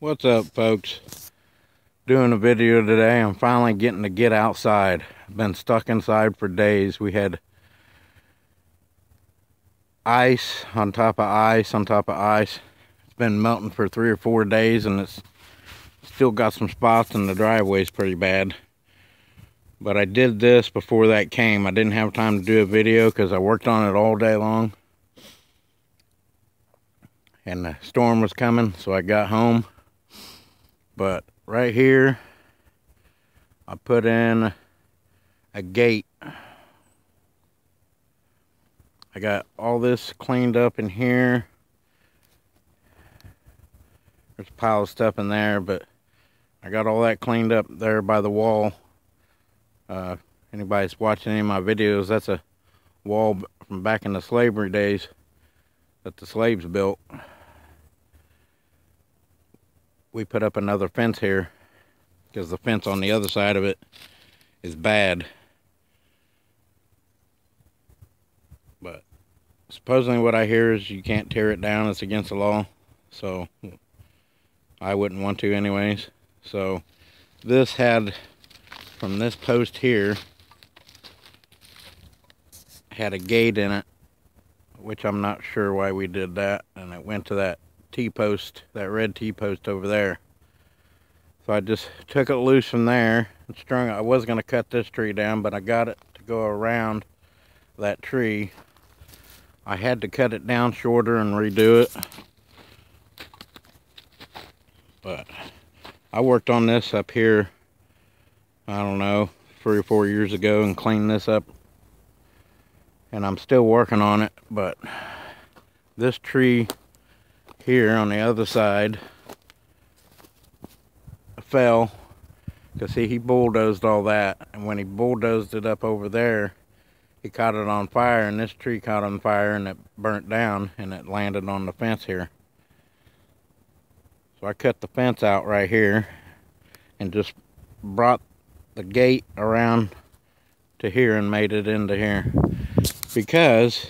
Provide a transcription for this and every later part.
What's up folks? Doing a video today. I'm finally getting to get outside. I've been stuck inside for days. We had ice on top of ice on top of ice. It's been melting for three or four days and it's still got some spots and the driveway's pretty bad. But I did this before that came. I didn't have time to do a video because I worked on it all day long. And the storm was coming, so I got home but right here I put in a gate. I got all this cleaned up in here. There's a pile of stuff in there but I got all that cleaned up there by the wall. Uh, anybody's watching any of my videos that's a wall from back in the slavery days that the slaves built we put up another fence here because the fence on the other side of it is bad. But supposedly what I hear is you can't tear it down. It's against the law. So I wouldn't want to anyways. So this had from this post here had a gate in it which I'm not sure why we did that and it went to that T-post, that red T-post over there. So I just took it loose from there and strung it. I was going to cut this tree down, but I got it to go around that tree. I had to cut it down shorter and redo it. But I worked on this up here, I don't know, three or four years ago and cleaned this up. And I'm still working on it, but this tree here on the other side fell because see he bulldozed all that and when he bulldozed it up over there he caught it on fire and this tree caught on fire and it burnt down and it landed on the fence here. So I cut the fence out right here and just brought the gate around to here and made it into here. Because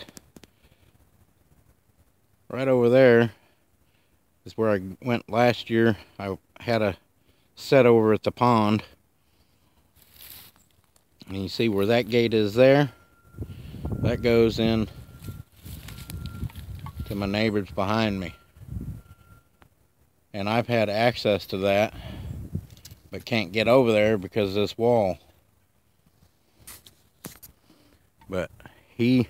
right over there is where I went last year. I had a set over at the pond. And you see where that gate is there? That goes in to my neighbors behind me. And I've had access to that, but can't get over there because this wall. But he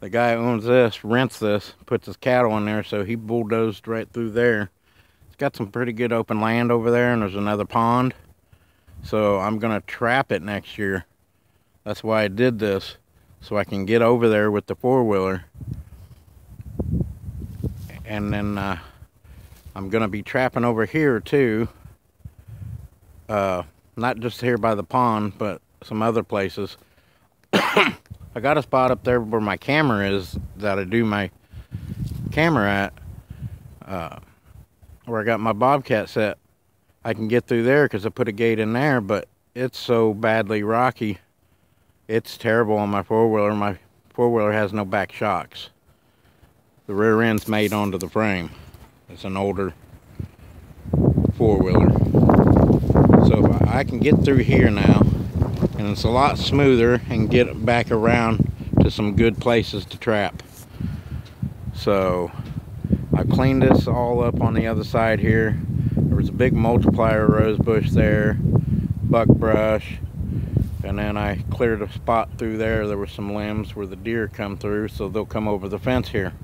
the guy owns this rents this, puts his cattle in there, so he bulldozed right through there. It's got some pretty good open land over there, and there's another pond. So I'm to trap it next year. That's why I did this, so I can get over there with the four-wheeler. And then uh, I'm to be trapping over here, too. Uh, not just here by the pond, but some other places. I got a spot up there where my camera is that I do my camera at. Uh, where I got my Bobcat set. I can get through there because I put a gate in there, but it's so badly rocky. It's terrible on my four-wheeler. My four-wheeler has no back shocks. The rear end's made onto the frame. It's an older four-wheeler. So I can get through here now and it's a lot smoother and get back around to some good places to trap. So I cleaned this all up on the other side here. There was a big multiflora rose bush there buckbrush and then I cleared a spot through there. There were some limbs where the deer come through so they'll come over the fence here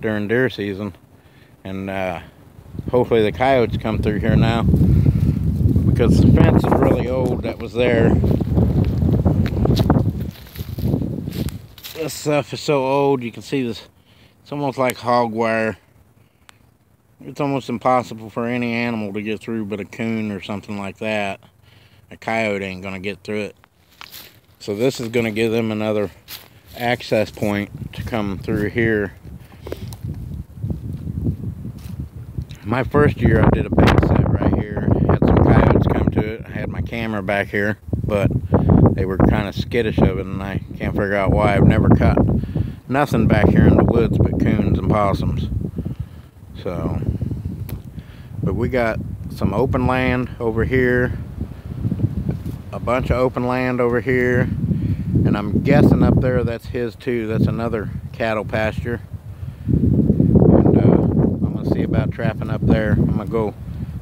during deer season. And uh, hopefully the coyotes come through here now because the fence is really old that was there this stuff is so old you can see this it's almost like hog wire. It's almost impossible for any animal to get through but a coon or something like that. A coyote ain't gonna get through it. So this is gonna give them another access point to come through here. My first year I did a bait set right here. Had some coyotes come to it. I had my camera back here but they were kind of skittish of it and I can't figure out why. I've never caught nothing back here in the woods but coons and possums. So But we got some open land over here. A bunch of open land over here. And I'm guessing up there that's his too. That's another cattle pasture. And uh, I'm to see about trapping up there. I'm to go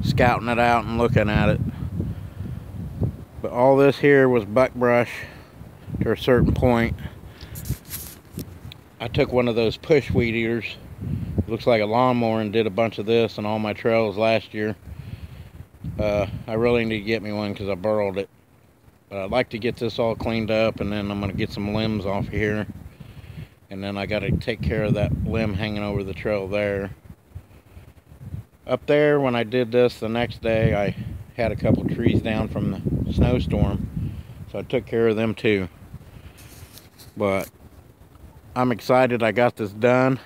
scouting it out and looking at it. But all this here was buckbrush to a certain point. I took one of those push weed eaters. Looks like a lawnmower and did a bunch of this on all my trails last year. Uh, I really need to get me one because I burrowed it. But I'd like to get this all cleaned up and then I'm going to get some limbs off here. And then I got to take care of that limb hanging over the trail there. Up there, when I did this the next day, I had a couple trees down from the snowstorm. So I took care of them too. But I'm excited I got this done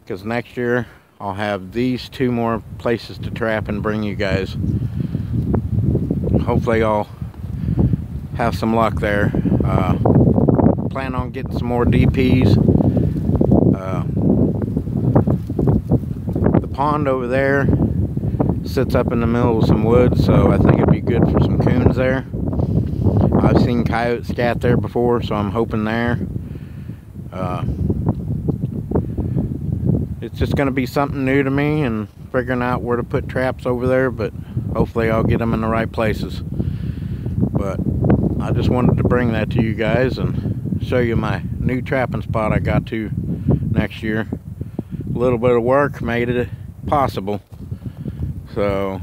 because next year I'll have these two more places to trap and bring you guys. Hopefully I'll have some luck there. Uh, plan on getting some more DPs. Uh, the pond over there sits up in the middle of some woods, so I think it'd be good for some coons there. I've seen coyotes scat there before, so I'm hoping there. Uh, it's just going to be something new to me and figuring out where to put traps over there, but hopefully I'll get them in the right places. But I just wanted to bring that to you guys and show you my new trapping spot I got to next year. A little bit of work made it possible. So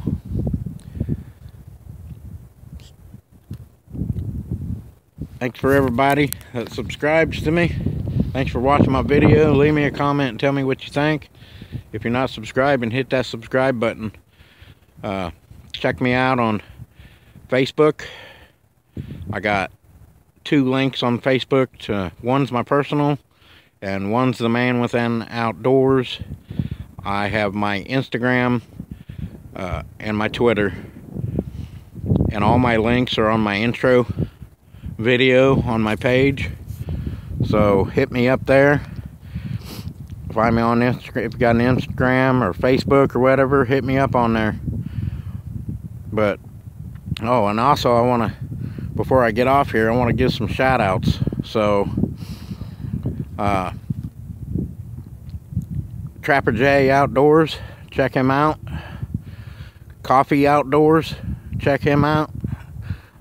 thanks for everybody that subscribes to me. Thanks for watching my video. Leave me a comment and tell me what you think. If you're not subscribing, hit that subscribe button. Uh, check me out on Facebook. I got two links on Facebook. To, one's my personal and one's the man within outdoors. I have my Instagram uh, and my Twitter. And all my links are on my intro video on my page. So hit me up there. Find me on Instagram. If you got an Instagram or Facebook or whatever, hit me up on there. But, oh, and also I want to, before I get off here, I want to give some shout outs. So, uh, Trapper J Outdoors, check him out. Coffee Outdoors, check him out.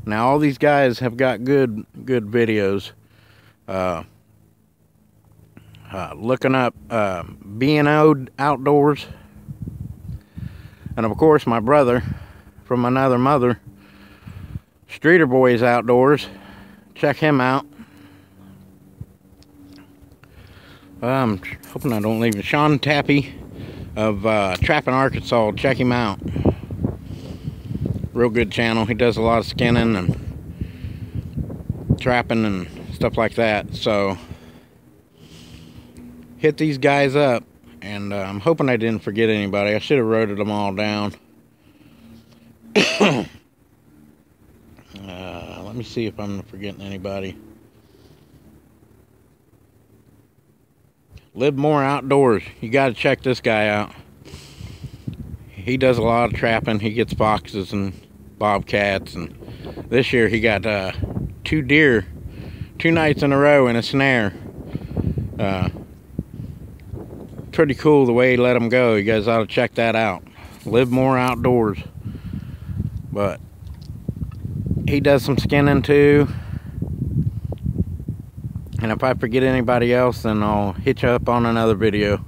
Now all these guys have got good good videos. Uh, uh, looking up uh, B&O Outdoors. And of course my brother from another mother, Streeter Boys Outdoors. Check him out. I'm hoping I don't leave. Sean Tappy of uh, Trapping Arkansas. Check him out. Real good channel. He does a lot of skinning and trapping and stuff like that. So hit these guys up. And uh, I'm hoping I didn't forget anybody. I should have wrote them all down. uh, let me see if I'm forgetting anybody. Live more outdoors. You got to check this guy out. He does a lot of trapping. He gets foxes and bobcats. And this year he got uh, two deer, two nights in a row in a snare. Uh, pretty cool the way he let them go. You guys ought to check that out. Live more outdoors. But he does some skinning too. And if I forget anybody else, then I'll hit you up on another video.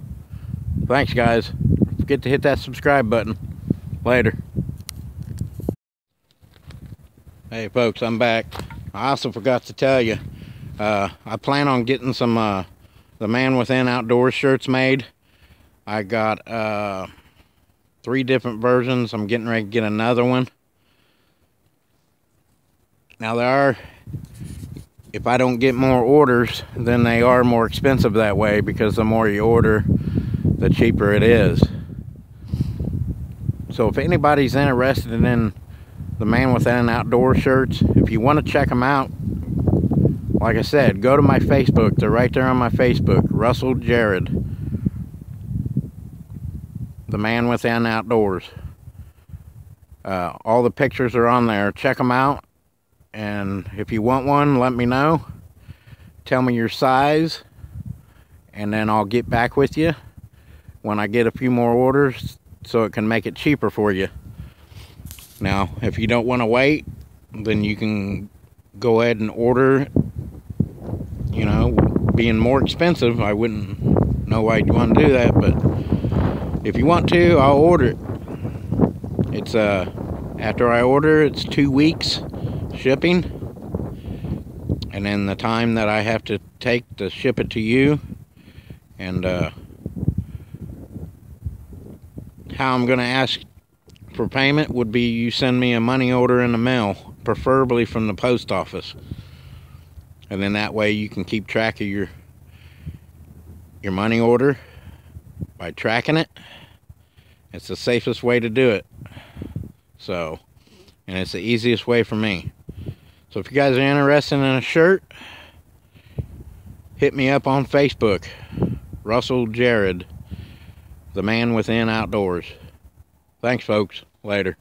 Thanks, guys. Forget to hit that subscribe button. Later. Hey, folks, I'm back. I also forgot to tell you, uh, I plan on getting some uh, the Man Within Outdoors shirts made. I got uh, three different versions. I'm getting ready to get another one. Now, there are if I don't get more orders, then they are more expensive that way because the more you order, the cheaper it is. So if anybody's interested in the Man Within Outdoor shirts, if you want to check them out, like I said, go to my Facebook. They're right there on my Facebook. Russell Jarred. The Man Within Outdoors. Uh, all the pictures are on there. Check them out. And if you want one, let me know. Tell me your size. And then I'll get back with you when I get a few more orders so it can make it cheaper for you. Now, if you don't want to wait, then you can go ahead and order, you know, being more expensive, I wouldn't know why you'd want to do that, but if you want to, I'll order it. It's, uh, after I order, it's two weeks shipping, and then the time that I have to take to ship it to you, and, uh, how I'm going to ask for payment would be you send me a money order in the mail, preferably from the post office. And then that way you can keep track of your your money order by tracking it. It's the safest way to do it. So, and it's the easiest way for me. So if you guys are interested in a shirt, hit me up on Facebook. Russell Jarred the man within outdoors. Thanks, folks. Later.